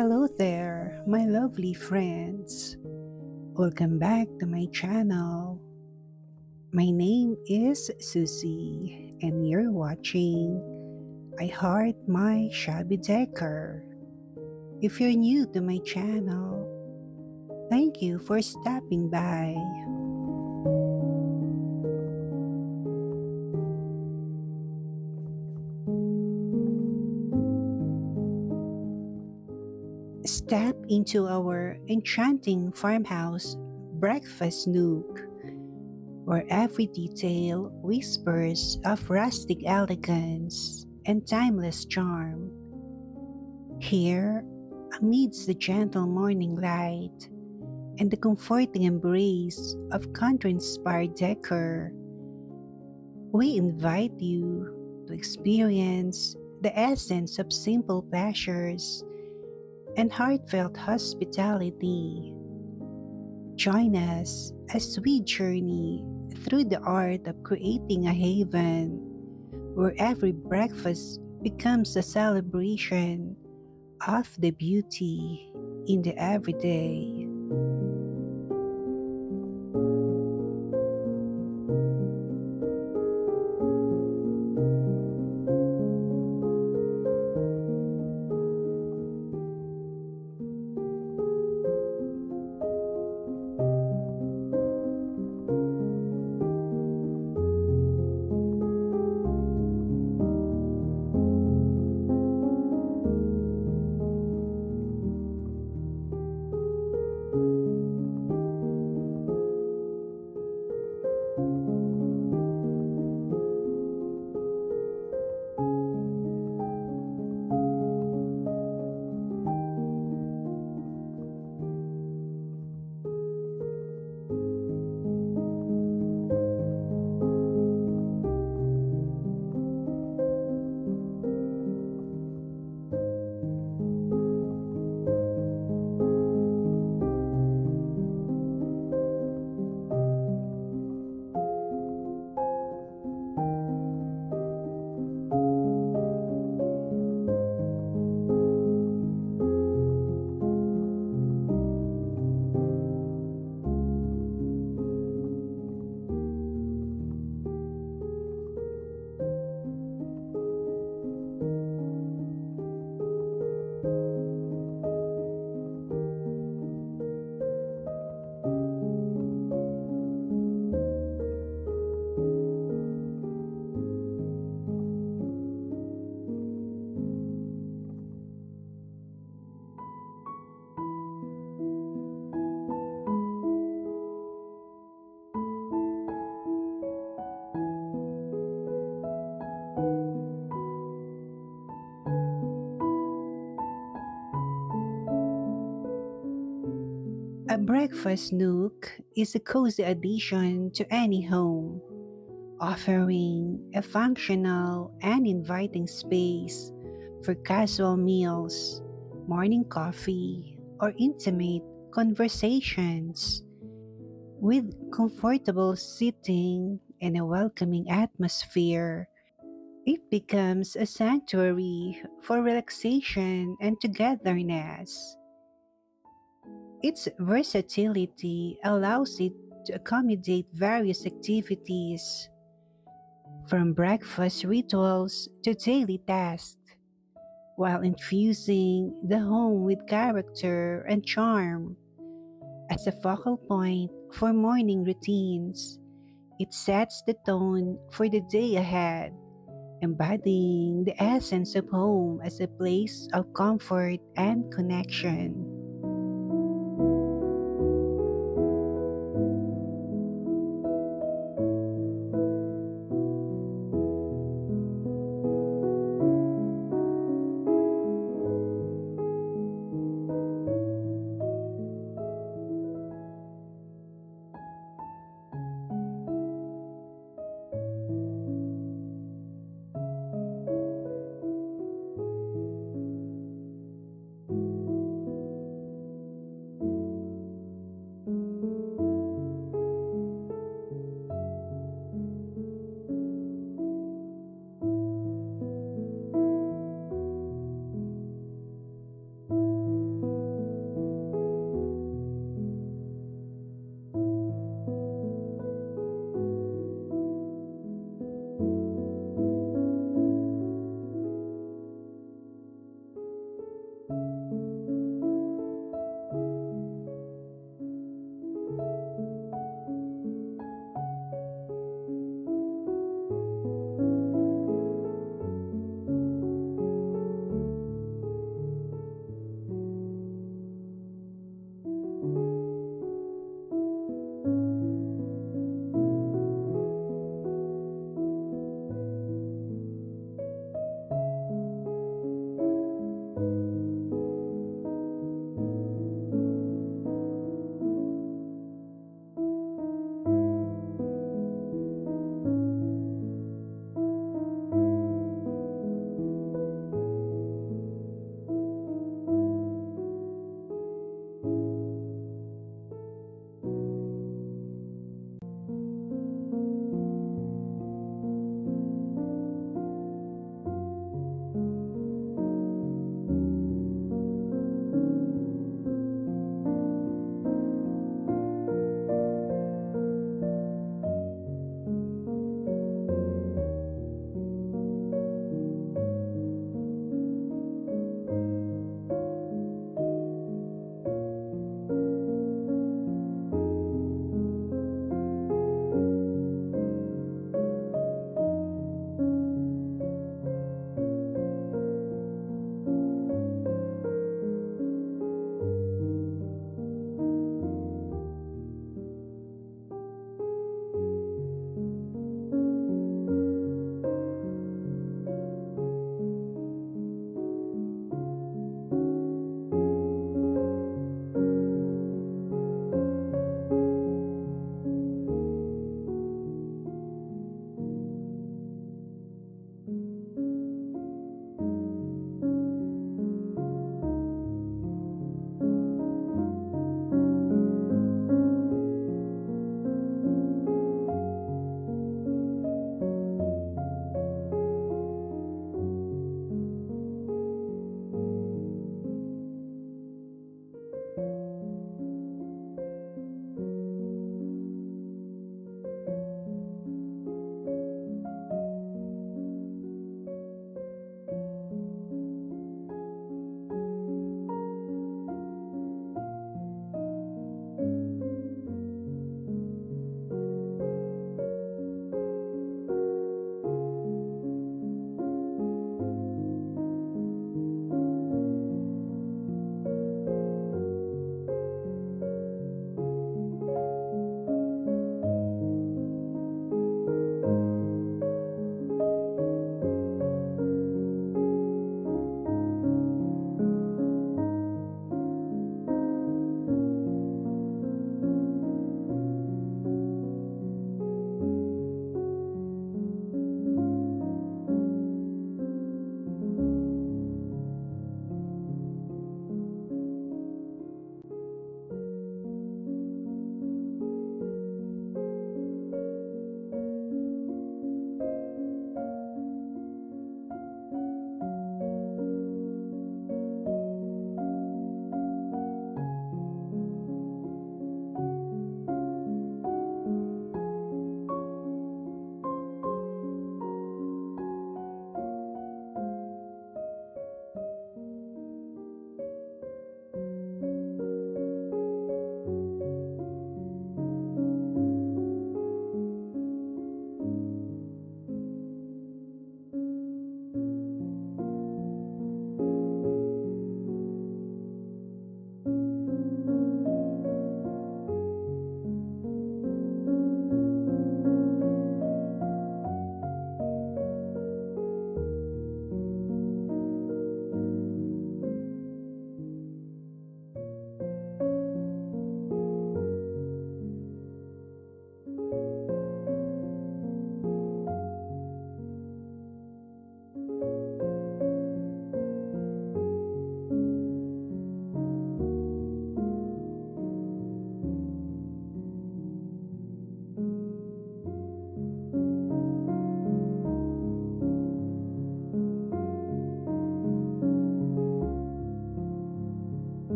Hello there, my lovely friends. Welcome back to my channel. My name is Suzy, and you're watching I Heart My Shabby Decor. If you're new to my channel, thank you for stopping by. Step into our enchanting farmhouse breakfast nook, where every detail whispers of rustic elegance and timeless charm. Here, amidst the gentle morning light and the comforting embrace of country inspired decor, we invite you to experience the essence of simple pleasures and heartfelt hospitality. Join us as we journey through the art of creating a haven where every breakfast becomes a celebration of the beauty in the everyday. A breakfast nook is a cozy addition to any home, offering a functional and inviting space for casual meals, morning coffee, or intimate conversations. With comfortable seating and a welcoming atmosphere, it becomes a sanctuary for relaxation and togetherness. Its versatility allows it to accommodate various activities, from breakfast rituals to daily tasks, while infusing the home with character and charm. As a focal point for morning routines, it sets the tone for the day ahead, embodying the essence of home as a place of comfort and connection.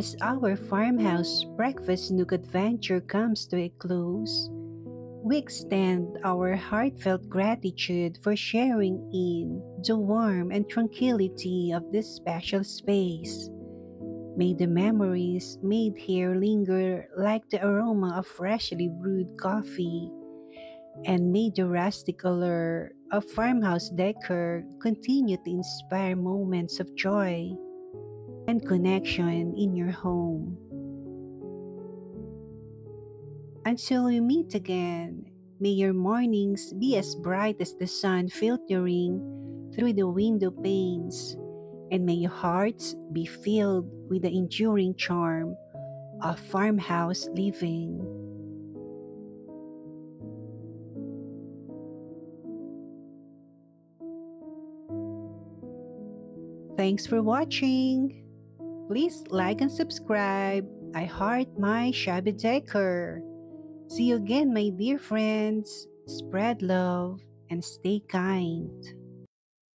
As our farmhouse breakfast nook adventure comes to a close, we extend our heartfelt gratitude for sharing in the warmth and tranquility of this special space. May the memories made here linger like the aroma of freshly brewed coffee, and may the rustic allure of farmhouse decor continue to inspire moments of joy and connection in your home. Until we meet again, may your mornings be as bright as the sun filtering through the window panes, and may your hearts be filled with the enduring charm of farmhouse living. Thanks for watching. Please like and subscribe. I heart my shabby decor. See you again, my dear friends. Spread love and stay kind.